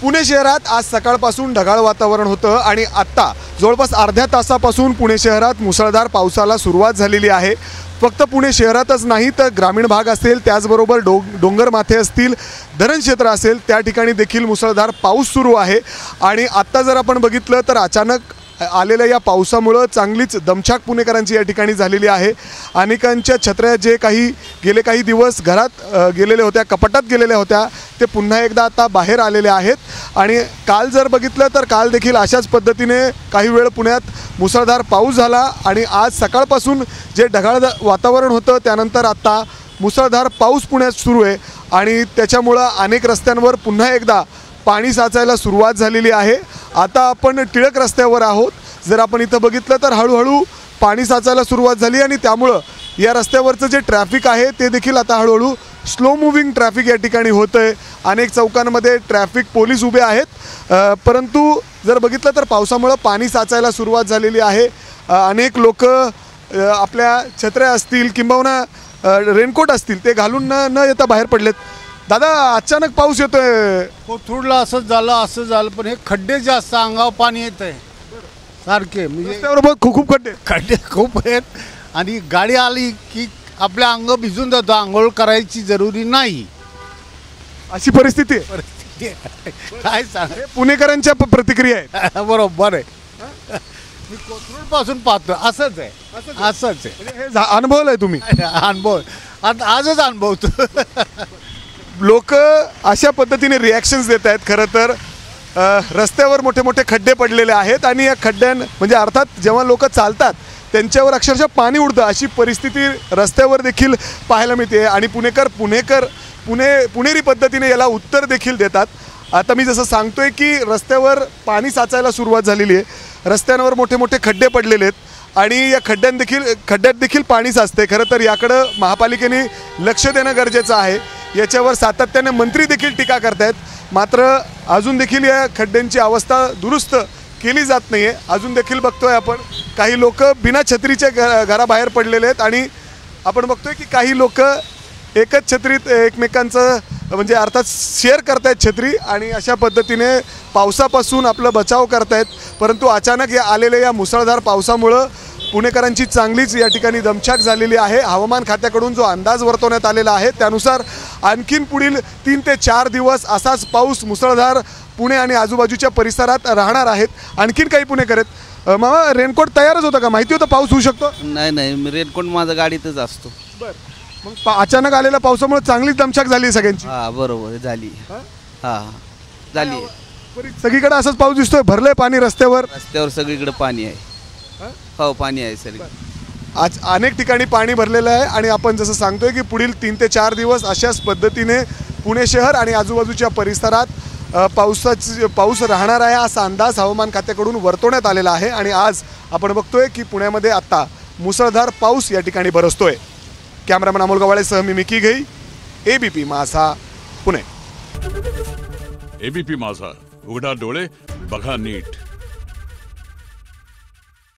पुणे शहरात आज सकाळपासून ढगाळ वातावरण होतं आणि आत्ता जवळपास अर्ध्या तासापासून पुणे शहरात मुसळधार पावसाला सुरुवात झालेली आहे. फक्त पुणे शहरातच नाही तर ग्रामीण भाग असेल त्याचबरोबर डो डोंगर माथे असतील धरणक्षेत्र असेल त्या ठिकाणी देखील मुसळधार पाऊस सुरू आहे. आणि आत्ता जर आपण बघितलं तर अचानक आलेल्या या पावसामुळं चांगलीच दमछाक पुणेकरांची या ठिकाणी झालेली आहे. अनेकांच्या छत्र्या जे काही गेले काही दिवस घरात गेलेल्या होत्या कपाटात गेलेल्या होत्या ते पुन्हा एकदा आता बाहेर आलेले आहेत. आणि काल जर बघितलं तर काल देखील अशाच पद्धतीने काही वेळ पुण्यात मुसळधार पाऊस झाला आणि आज सकाळपासून जे ढगाळ वातावरण होतं त्यानंतर आता मुसळधार पाऊस पुण्यात सुरू आहे. आणि त्याच्यामुळं अनेक रस्त्यांवर पुन्हा एकदा पाणी साचायला सुरुवात झालेली आहे. आता आपण टिळक रस्त्यावर आहोत. जर आपण इथं बघितलं तर हळूहळू पाणी साचायला सुरुवात झाली आणि त्यामुळं या रस्त्यावरचं जे ट्रॅफिक आहे ते देखील आता हळूहळू स्लो मुव्हिंग ट्रॅफिक या ठिकाणी होतं आहे अनेक चौकांमध्ये ट्रॅफिक पोलीस उभे आहेत. परंतु जर बघितलं तर पावसामुळं पाणी साचायला सुरुवात झालेली आहे. अनेक लोक आपल्या छत्र्या असतील किंबहुना रेनकोट असतील ते घालून न न येता बाहेर पडलेत. दादा अचानक पाऊस येतोय. कोथरूडला असंच झालं असं झालं पण हे खड्डे जास्त अंगावर पाणी येत आहे सारखे म्हणजे रस्त्यावर बघ खूप खूप खड्डे. खड्डे खूप आहेत. आणि गाडी आली की आपल्या अंग भिजून जातो. आंघोळ करायची जरुरी नाही. अशी परिस्थिती आहे. परिस्थिती आहे. काय सांग? हे पुणेकरांच्या प- प्रतिक्रिया आहेत. बरोबर आहे. मी कोथरूडपासून पाहतो असंच आहे. असंच आहे. म्हणजे हे झा- अनुभवलंय तुम्ही. अनुभव आता आजच अनुभवतो. लोक अशा पद्धतीने रिॲक्शन्स देत आहेत. खरं तर रस्त्यावर मोठे मोठे खड्डे पडलेले आहेत आणि या खड्ड्यां म्हणजे अर्थात जेव्हा लोक चालतात त्यांच्यावर अक्षरशः पाणी उडतं. अशी परिस्थिती रस्त्यावर देखील पाहायला मिळते. आणि पुणेकर पुणेकर पुणे पुणेरी पद्धतीने याला उत्तर देखील देतात. आता मी जसं सांगतोय की रस्त्यावर पाणी साचायला सुरुवात झालेली आहे. रस्त्यांवर मोठे मोठे खड्डे पडलेले आहेत आणि या खड्ड्यांदेखील खड्ड्यात देखील पाणी साचते खरं तर याकडं महापालिकेने लक्ष देणं गरजेचं आहे. याच्यावर सातत्याने मंत्री देखील टीका करतायत. मात्र अजून देखील या खड्ड्यांची अवस्था दुरुस्त केली जात नाही आहे अजून देखील बघतोय आपण काही लोक बिना छत्रीच्या घ घराबाहेर पडलेले आहेत आणि आपण बघतोय की काही लोक एकच छत्रीत एकमेकांचं म्हणजे अर्थात शेअर करतायत छत्री आणि अशा पद्धतीने पावसापासून आपलं बचाव करतायत. परंतु अचानक या आलेल्या या मुसळधार पावसामुळं पुणेकरांची चांगलीच या ठिकाणी दमछाक झालेली आहे. हवामान खात्याकडून जो अंदाज वर्तवण्यात आलेला आहे त्यानुसार आणखीन पुढील तीन ते चार दिवस असाच पाऊस मुसळधार पुणे आणि आजूबाजूच्या परिसरात राहणार आहेत. आणखीन काही पुणेकर आहेत. मामा रेनकोट तयारच होतं का? माहिती होतं पाऊस होऊ शकतो? नाही नाही मी रेनकोट माझा गाडीतच असतो. मग पा- अचानक आलेल्या पावसामुळे चांगलीच दमछाक झाली आहे सगळ्यांची. हा बरोबर झाली. हा? झाली बरी- सगळीकडे असाच पाऊस दिसतोय भरलंय पाणी रस्त्यावर. रस्त्यावर सगळीकडे पाणी आहे. हो पाणी आहे सर. आज अनेक ठिकाणी पाणी भरलेलं आहे आणि आपण जसं सांगतोय की पुढील तीन ते चार दिवस अशाच पद्धतीने पुणे शहर आणि आजूबाजूच्या परिसरात अ, पावसाची पाऊस राहणार आहे असा अंदाज हवामान खात्याकडून वर्तवण्यात आलेला आहे आणि आज आपण बघतोय की पुण्यामध्ये आत्ता मुसळधार पाऊस या ठिकाणी बरसतोय. कॅमेरामॅन अमोल गवाळेसह मी मिकी घेई ए बी पी माझा पुणे. एबीपी माझा. उघडा डोळे बघा नीट.